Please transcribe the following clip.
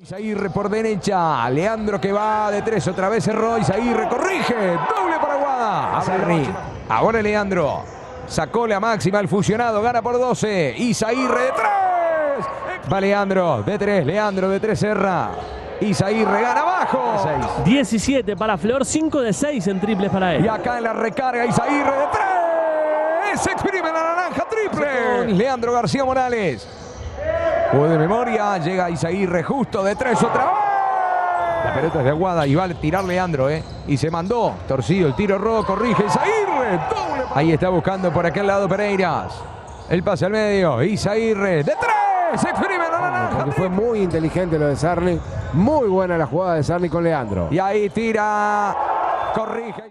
Isaguirre por derecha, Leandro que va de tres, otra vez cerró, Isaguirre corrige, doble para Guada. Ahora Leandro, sacó la máxima, el fusionado, gana por 12, Isaguirre de tres. Va Leandro, de tres, Leandro de tres, Serra. Isaguirre gana abajo. 17 para Flor, 5 de 6 en triples para él. Y acá en la recarga, Isaguirre de tres. Se exprime la naranja triple. Leandro García Morales. Juego de memoria, llega Isaguirre justo de tres otra vez. La pelota es de Aguada y va a tirar Leandro, ¿eh? Y se mandó. Torcido el tiro rojo, corrige Isaguirre. Doble. Ahí está buscando por aquel lado Pereiras. El pase al medio. Isaguirre de tres. Se exprime la naranja. Porque fue muy inteligente lo de Sarni. Muy buena la jugada de Sarni con Leandro. Y ahí tira. Corrige.